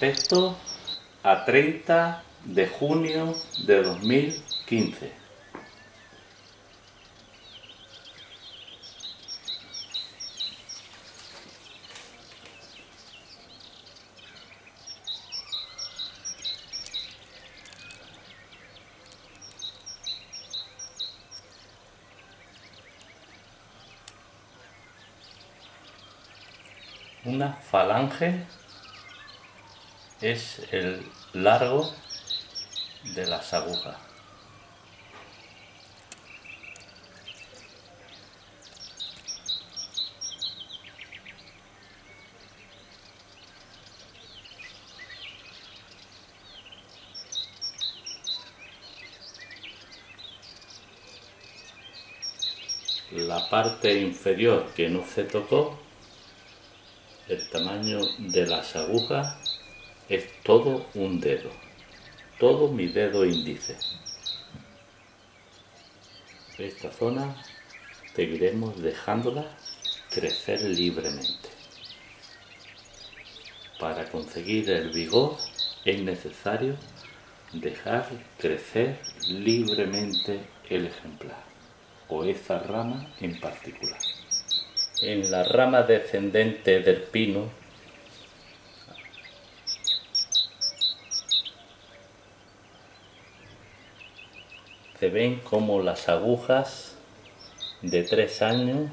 Aspecto a 30 de junio de 2015. Una falange es el largo de las agujas. La parte inferior que no se tocó, el tamaño de las agujas es todo un dedo, todo mi dedo índice. Esta zona seguiremos dejándola crecer libremente. Para conseguir el vigor es necesario dejar crecer libremente el ejemplar o esa rama en particular. En la rama descendente del pino se ven como las agujas de tres años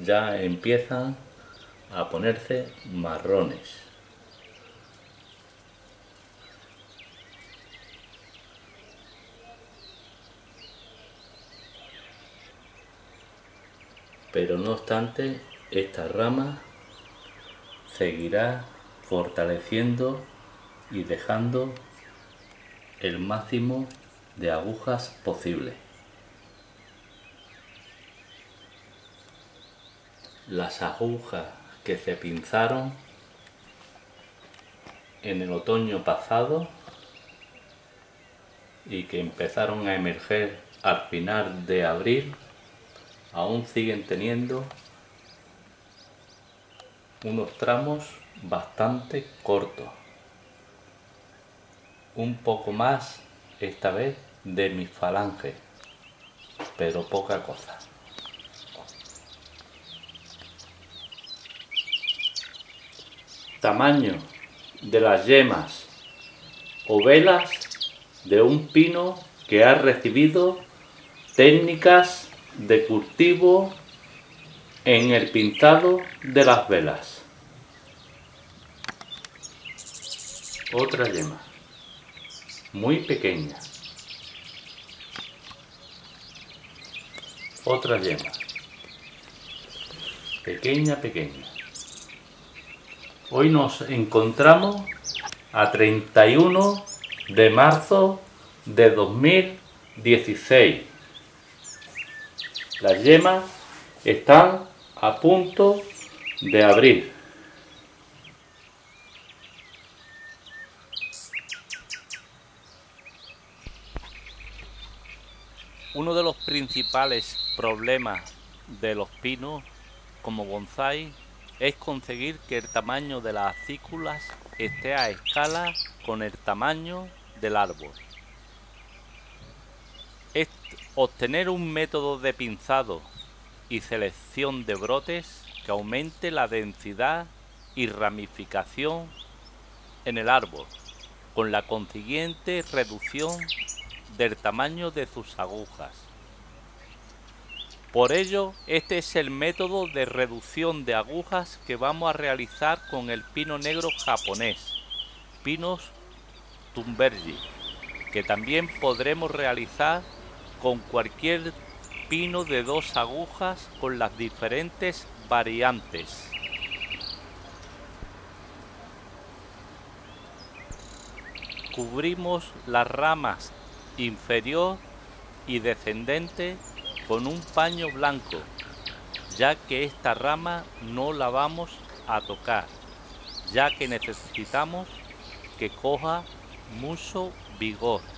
ya empiezan a ponerse marrones. pero no obstante esta rama seguirá fortaleciendo y dejando el máximo de agujas posible. Las agujas que se pinzaron en el otoño pasado y que empezaron a emerger al final de abril aún siguen teniendo unos tramos bastante cortos. Un poco más, esta vez, de mi falange, pero poca cosa. Tamaño de las yemas o velas de un pino que ha recibido técnicas de cultivo en el pintado de las velas. Otra yema, muy pequeña. Otra yema, pequeña, pequeña. Hoy nos encontramos a 31 de marzo de 2016 las yemas están a punto de abrir. Uno de los principales problemas de los pinos como bonsai es conseguir que el tamaño de las acículas esté a escala con el tamaño del árbol. Obtener un método de pinzado y selección de brotes que aumente la densidad y ramificación en el árbol, con la consiguiente reducción del tamaño de sus agujas. Por ello, este es el método de reducción de agujas que vamos a realizar con el pino negro japonés, Pinos Tumbergi, que también podremos realizar con cualquier pino de dos agujas con las diferentes variantes. Cubrimos las ramas inferior y descendente con un paño blanco, ya que esta rama no la vamos a tocar, ya que necesitamos que coja mucho vigor.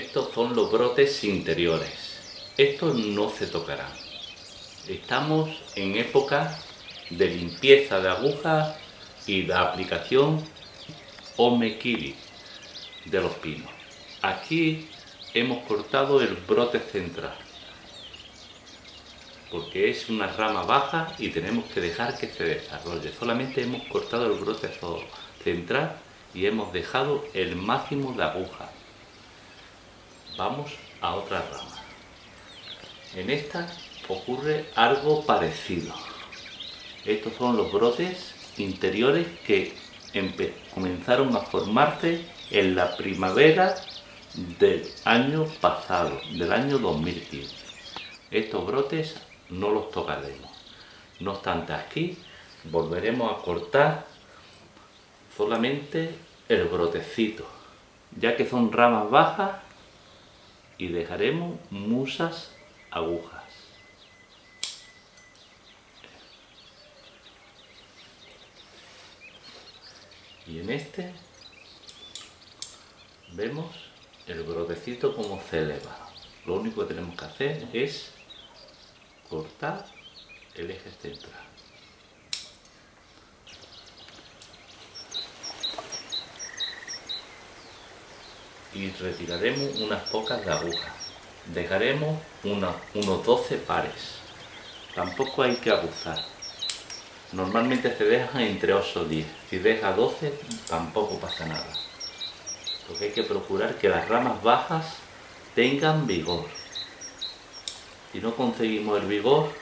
Estos son los brotes interiores. Estos no se tocarán. Estamos en época de limpieza de agujas y de aplicación Omekiri de los pinos. Aquí hemos cortado el brote central porque es una rama baja y tenemos que dejar que se desarrolle. Solamente hemos cortado el brote central y hemos dejado el máximo de aguja. Vamos a otra rama. En esta ocurre algo parecido. Estos son los brotes interiores que comenzaron a formarse en la primavera del año pasado, del año 2015. Estos brotes no los tocaremos. No obstante, aquí volveremos a cortar solamente el brotecito, ya que son ramas bajas y dejaremos musas agujas. Y en este vemos el brotecito como se eleva. Lo único que tenemos que hacer es cortar el eje central. Y retiraremos unas pocas de agujas. Dejaremos unos 12 pares. Tampoco hay que abusar. Normalmente se dejan entre 8 o 10. Si deja 12, tampoco pasa nada. Porque hay que procurar que las ramas bajas tengan vigor. Si no conseguimos el vigor,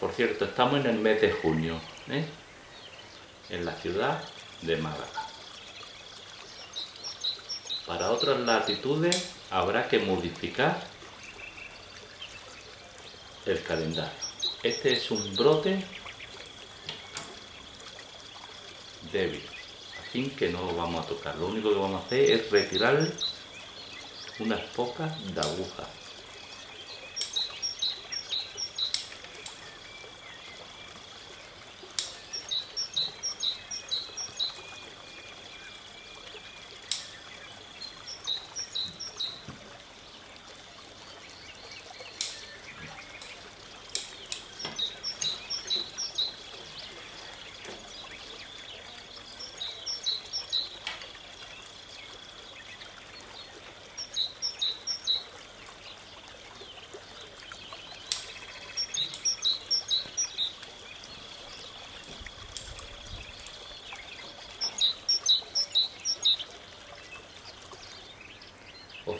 por cierto, estamos en el mes de junio, ¿eh? en la ciudad de Málaga. Para otras latitudes habrá que modificar el calendario. Este es un brote débil, así que no lo vamos a tocar. Lo único que vamos a hacer es retirar unas pocas de agujas.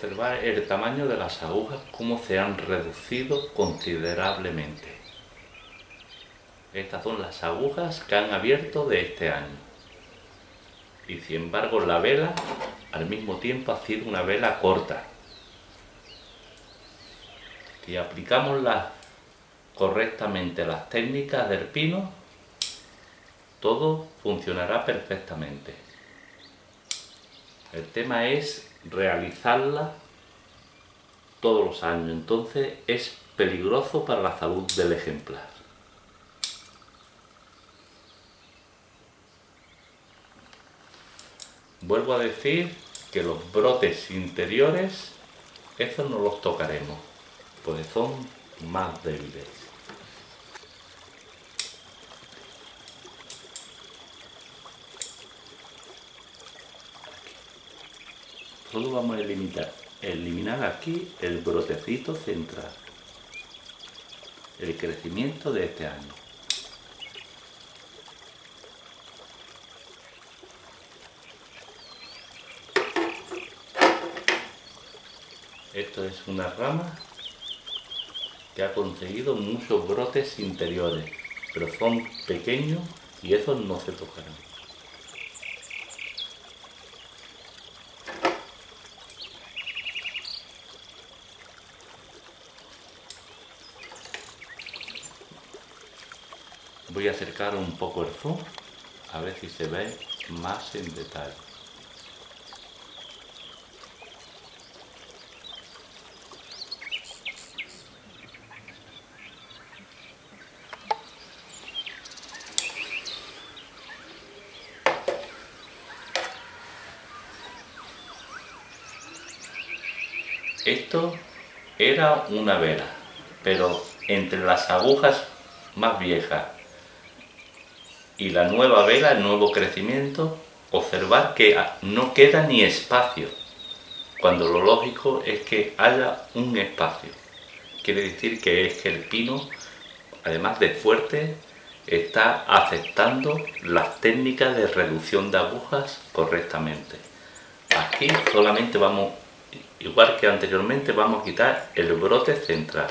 Observar el tamaño de las agujas, cómo se han reducido considerablemente. Estas son las agujas que han abierto de este año. Y sin embargo la vela al mismo tiempo ha sido una vela corta. Si aplicamos correctamente las técnicas del pino, todo funcionará perfectamente. El tema es realizarla todos los años. Entonces es peligroso para la salud del ejemplar. Vuelvo a decir que los brotes interiores, esos no los tocaremos, porque son más débiles. Solo vamos a eliminar, eliminar aquí el brotecito central, el crecimiento de este año. Esto es una rama que ha conseguido muchos brotes interiores, pero son pequeños y esos no se tocarán. Voy a acercar un poco el zoom, a ver si se ve más en detalle. Esto era una vela, pero entre las agujas más viejas y la nueva vela, el nuevo crecimiento, observar que no queda ni espacio, cuando lo lógico es que haya un espacio. Quiere decir que es que el pino, además de fuerte, está aceptando las técnicas de reducción de agujas correctamente. Aquí solamente vamos, igual que anteriormente, vamos a quitar el brote central.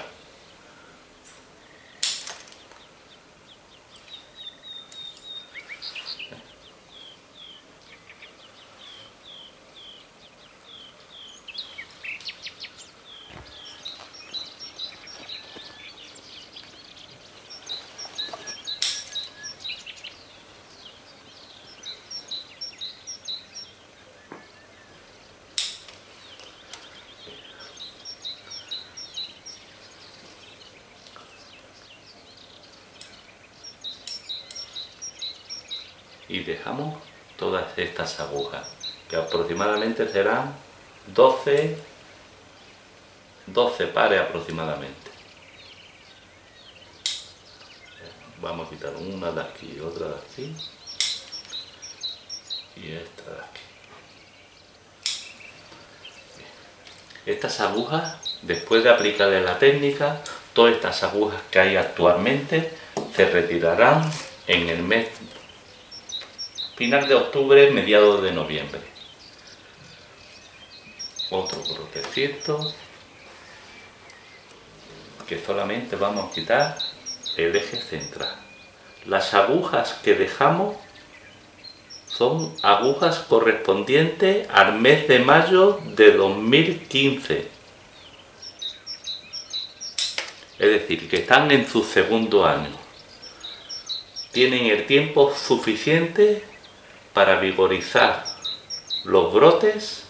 Y dejamos todas estas agujas que aproximadamente serán 12 12 pares aproximadamente. Vamos a quitar una de aquí otra de aquí. Y esta de aquí. Estas agujas después de aplicarle la técnica todas estas agujas que hay actualmente se retirarán en el mes final de octubre, mediados de noviembre. Otro cierto que solamente vamos a quitar el eje central. Las agujas que dejamos son agujas correspondientes al mes de mayo de 2015. Es decir, que están en su segundo año. Tienen el tiempo suficiente para vigorizar los brotes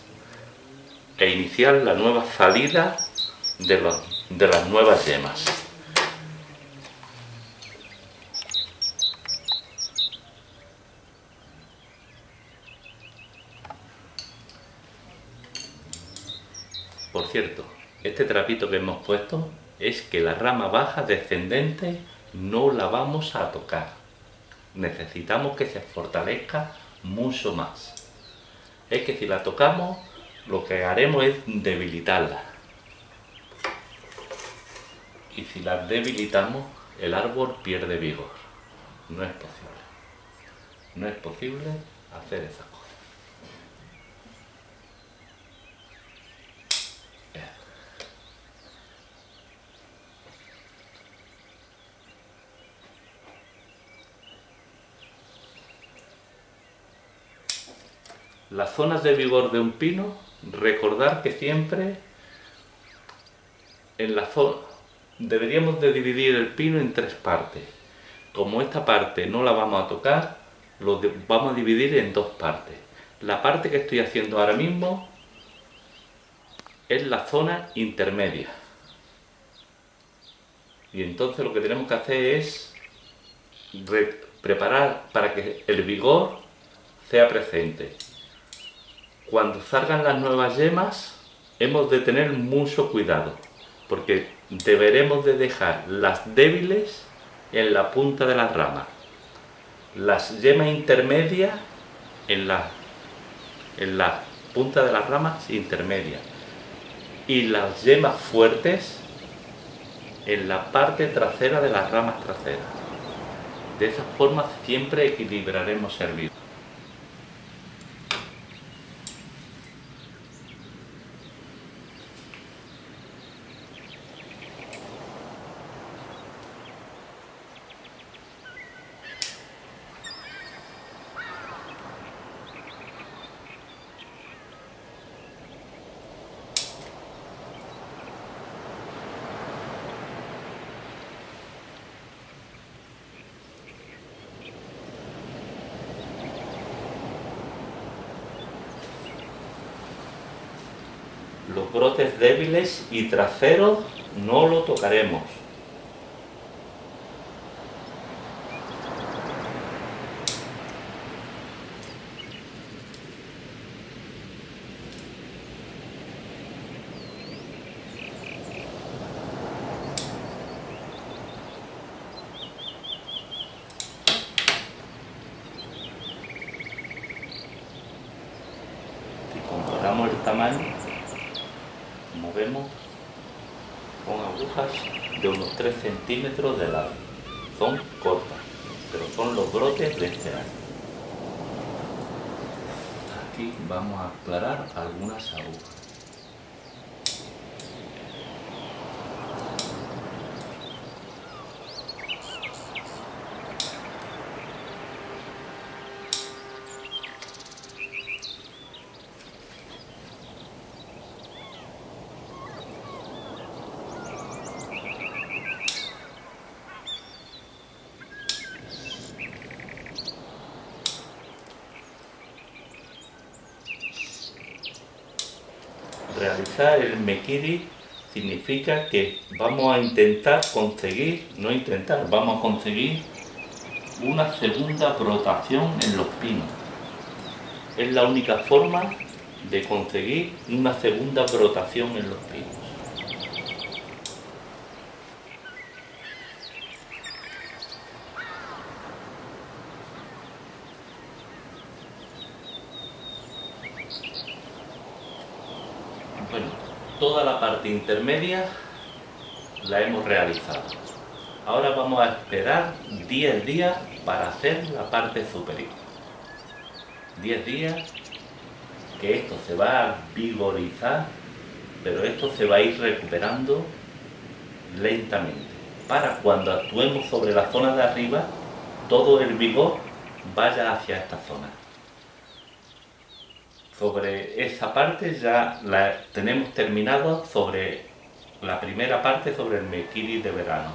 e iniciar la nueva salida de, las nuevas yemas. Por cierto, este trapito que hemos puesto es que la rama baja descendente no la vamos a tocar. Necesitamos que se fortalezca mucho más. Es que si la tocamos, lo que haremos es debilitarla. Y si la debilitamos, el árbol pierde vigor. No es posible. No es posible hacer esas Las zonas de vigor de un pino, recordar que siempre en la zona deberíamos de dividir el pino en tres partes. Como esta parte no la vamos a tocar, lo vamos a dividir en dos partes. La parte que estoy haciendo ahora mismo es la zona intermedia. Y entonces lo que tenemos que hacer es preparar para que el vigor sea presente cuando salgan las nuevas yemas hemos de tener mucho cuidado porque deberemos de dejar las débiles en la punta de las ramas las yemas intermedias en la, en la punta de las ramas intermedias y las yemas fuertes en la parte trasera de las ramas traseras. De esa forma siempre equilibraremos el vídeo Los y traseros no lo tocaremos. tamaño, movemos con agujas de unos 3 centímetros de lado. Son cortas, pero son los brotes de este año. Aquí vamos a aclarar algunas agujas. Realizar el Mekiri significa que vamos a intentar conseguir, no intentar, vamos a conseguir una segunda brotación en los pinos. Es la única forma de conseguir una segunda brotación en los pinos. Bueno, toda la parte intermedia la hemos realizado. Ahora vamos a esperar 10 días para hacer la parte superior. 10 días que esto se va a vigorizar, pero esto se va a ir recuperando lentamente. Para cuando actuemos sobre la zona de arriba, todo el vigor vaya hacia esta zona sobre esa parte ya la tenemos terminado sobre la primera parte sobre el mequiri de verano.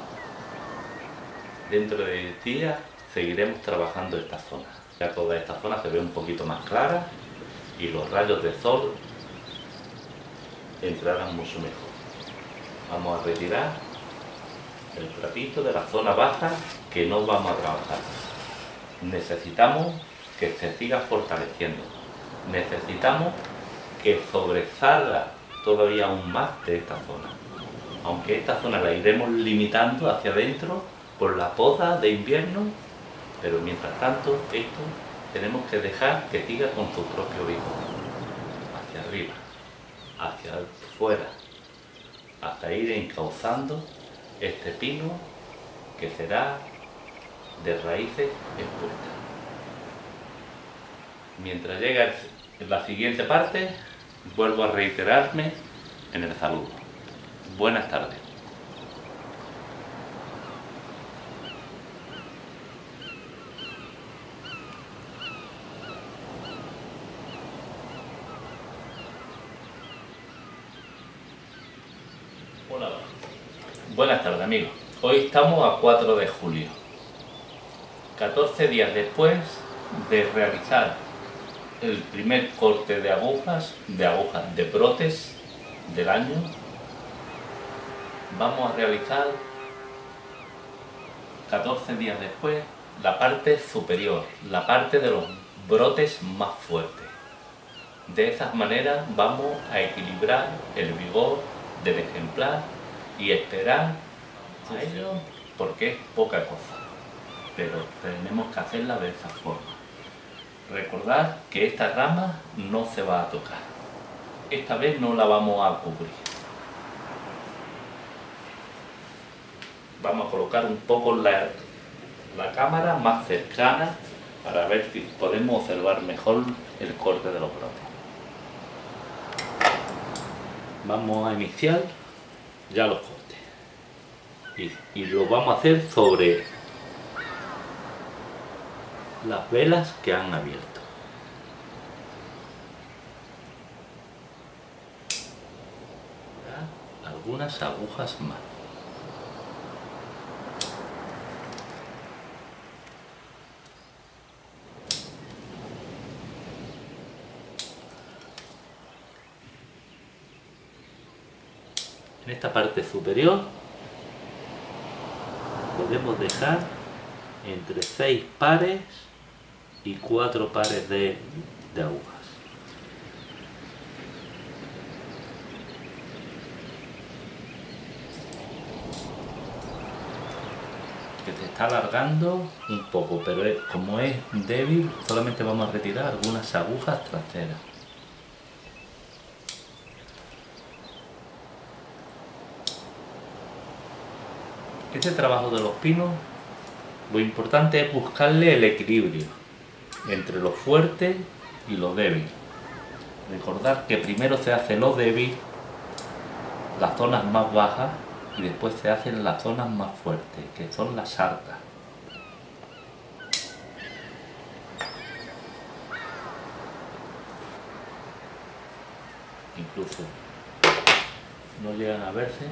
Dentro de días seguiremos trabajando esta zona. Ya toda esta zona se ve un poquito más clara y los rayos de sol entrarán mucho mejor. Vamos a retirar el platito de la zona baja que no vamos a trabajar. Necesitamos que se siga fortaleciendo necesitamos que sobresalga todavía aún más de esta zona. Aunque esta zona la iremos limitando hacia adentro por la poda de invierno, pero mientras tanto esto tenemos que dejar que siga con su propio vigor, hacia arriba, hacia afuera, hasta ir encauzando este pino que será de raíces expuestas. Mientras llega en la siguiente parte vuelvo a reiterarme en el saludo. Buenas tardes. Hola. Buenas tardes amigos. Hoy estamos a 4 de julio. 14 días después de realizar el primer corte de agujas, de agujas de brotes del año. Vamos a realizar 14 días después la parte superior, la parte de los brotes más fuertes. De esa manera vamos a equilibrar el vigor del ejemplar y esperar a ello porque es poca cosa, pero tenemos que hacerla de esa forma. Recordad que esta rama no se va a tocar. Esta vez no la vamos a cubrir. Vamos a colocar un poco la, la cámara más cercana para ver si podemos observar mejor el corte de los brotes. Vamos a iniciar ya los cortes. Y, y lo vamos a hacer sobre las velas que han abierto. Algunas agujas más. En esta parte superior podemos dejar entre seis pares y cuatro pares de, agujas. Que se está alargando un poco, pero como es débil, solamente vamos a retirar algunas agujas traseras. Este trabajo de los pinos, lo importante es buscarle el equilibrio entre lo fuerte y lo débil. Recordar que primero se hace lo débil, las zonas más bajas, y después se hacen las zonas más fuertes, que son las altas. Incluso no llegan a verse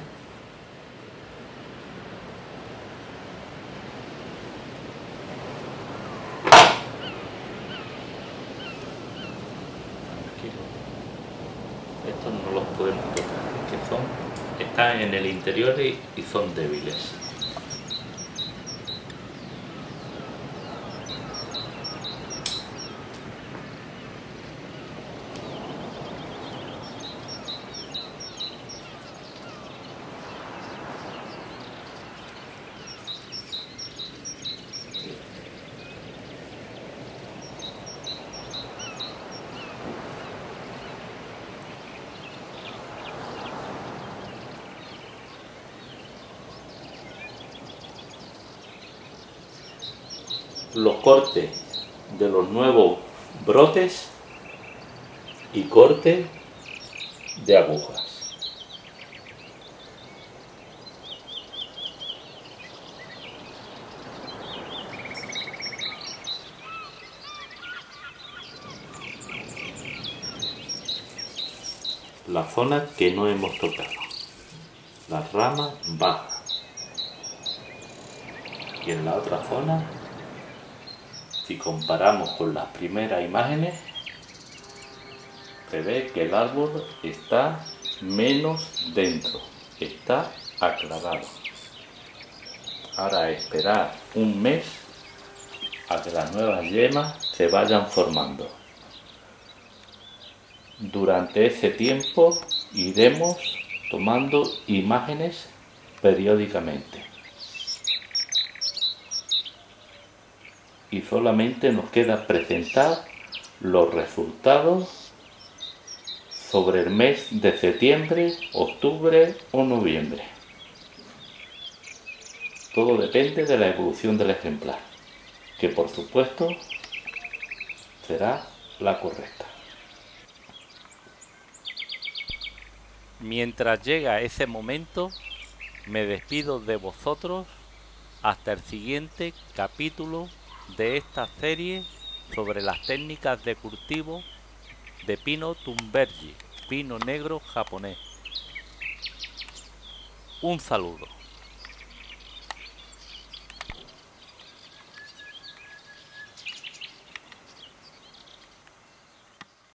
podemos tocar, que son, están en el interior y son débiles. Los cortes de los nuevos brotes y corte de agujas. La zona que no hemos tocado, la rama baja y en la otra zona si comparamos con las primeras imágenes, se ve que el árbol está menos dentro, está aclarado. Ahora esperar un mes a que las nuevas yemas se vayan formando. Durante ese tiempo iremos tomando imágenes periódicamente. Y solamente nos queda presentar los resultados sobre el mes de septiembre, octubre o noviembre. Todo depende de la evolución del ejemplar, que por supuesto será la correcta. Mientras llega ese momento, me despido de vosotros hasta el siguiente capítulo de esta serie sobre las técnicas de cultivo de pino tumbergi, pino negro japonés. Un saludo.